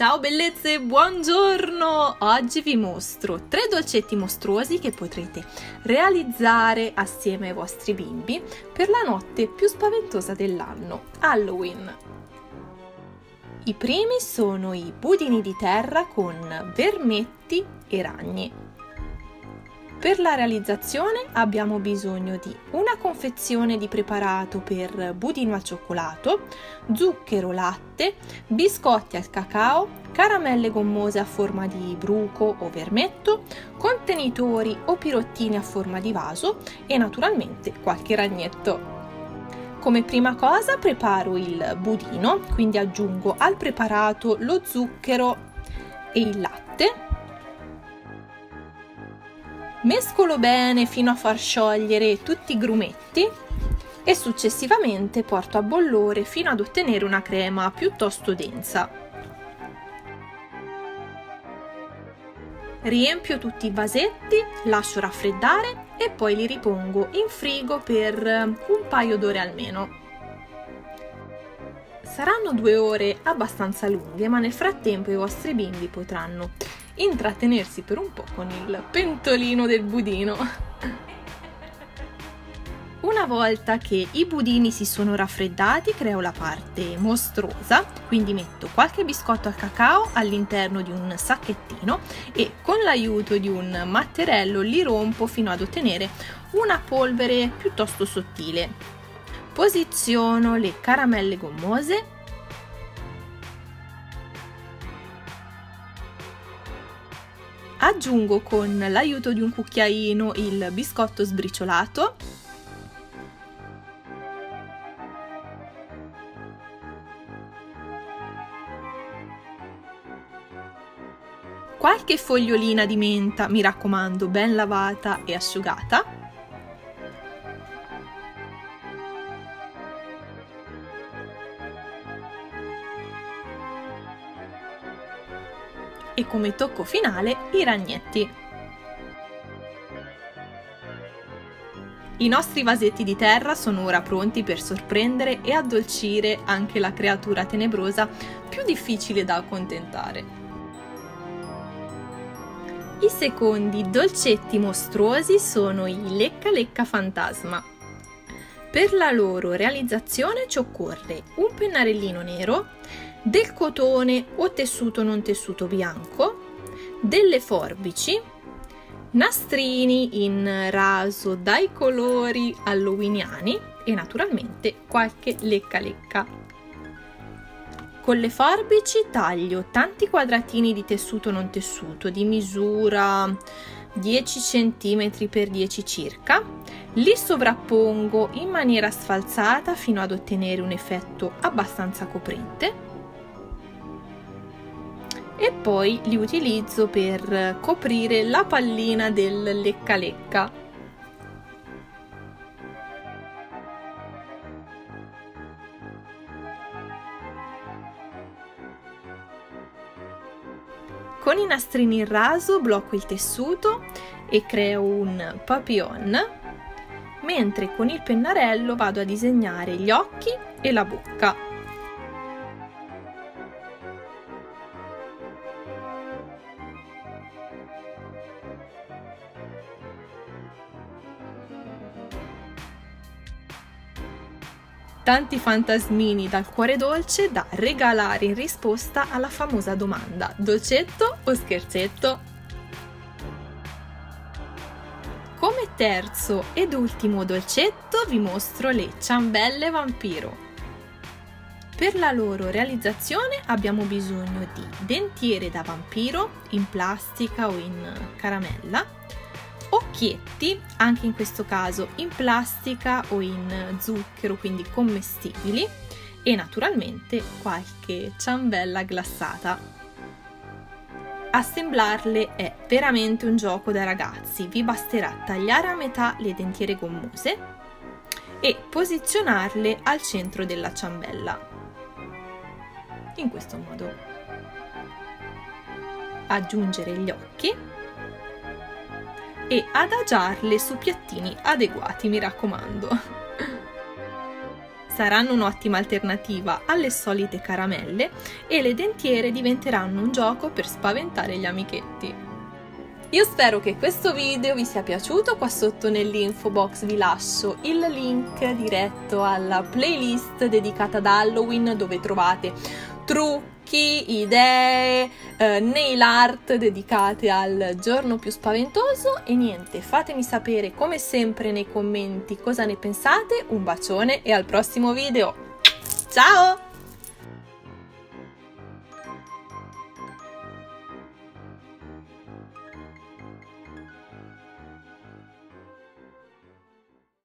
Ciao bellezze, buongiorno! Oggi vi mostro tre dolcetti mostruosi che potrete realizzare assieme ai vostri bimbi per la notte più spaventosa dell'anno, Halloween. I primi sono i budini di terra con vermetti e ragni. Per la realizzazione abbiamo bisogno di una confezione di preparato per budino al cioccolato, zucchero, latte, biscotti al cacao, caramelle gommose a forma di bruco o vermetto, contenitori o pirottini a forma di vaso e naturalmente qualche ragnetto. Come prima cosa preparo il budino, quindi aggiungo al preparato lo zucchero e il latte Mescolo bene fino a far sciogliere tutti i grumetti e successivamente porto a bollore fino ad ottenere una crema piuttosto densa. Riempio tutti i vasetti, lascio raffreddare e poi li ripongo in frigo per un paio d'ore almeno. Saranno due ore abbastanza lunghe, ma nel frattempo i vostri bimbi potranno intrattenersi per un po' con il pentolino del budino. Una volta che i budini si sono raffreddati, creo la parte mostruosa, quindi metto qualche biscotto al cacao all'interno di un sacchettino e con l'aiuto di un matterello li rompo fino ad ottenere una polvere piuttosto sottile. Posiziono le caramelle gommose Aggiungo con l'aiuto di un cucchiaino il biscotto sbriciolato. Qualche fogliolina di menta, mi raccomando, ben lavata e asciugata e come tocco finale i ragnetti. I nostri vasetti di terra sono ora pronti per sorprendere e addolcire anche la creatura tenebrosa più difficile da accontentare. I secondi dolcetti mostruosi sono i Lecca Lecca Fantasma. Per la loro realizzazione ci occorre un pennarellino nero, del cotone o tessuto non tessuto bianco, delle forbici, nastrini in raso dai colori halloweeniani e naturalmente qualche lecca lecca. Con le forbici taglio tanti quadratini di tessuto non tessuto di misura 10 cm x 10 circa, li sovrappongo in maniera sfalsata fino ad ottenere un effetto abbastanza coprente e poi li utilizzo per coprire la pallina del lecca lecca. Con i nastrini in raso blocco il tessuto e creo un papillon, mentre con il pennarello vado a disegnare gli occhi e la bocca. Tanti fantasmini dal cuore dolce da regalare in risposta alla famosa domanda dolcetto o scherzetto? Come terzo ed ultimo dolcetto vi mostro le ciambelle vampiro. Per la loro realizzazione abbiamo bisogno di dentiere da vampiro in plastica o in caramella, occhietti, anche in questo caso in plastica o in zucchero, quindi commestibili, e naturalmente qualche ciambella glassata. Assemblarle è veramente un gioco da ragazzi, vi basterà tagliare a metà le dentiere gommose e posizionarle al centro della ciambella. In questo modo. Aggiungere gli occhi e adagiarle su piattini adeguati, mi raccomando. saranno un'ottima alternativa alle solite caramelle e le dentiere diventeranno un gioco per spaventare gli amichetti. Io spero che questo video vi sia piaciuto, qua sotto nell'info box vi lascio il link diretto alla playlist dedicata ad Halloween dove trovate trucchi, idee, eh, nail art dedicate al giorno più spaventoso e niente, fatemi sapere come sempre nei commenti cosa ne pensate, un bacione e al prossimo video! Ciao!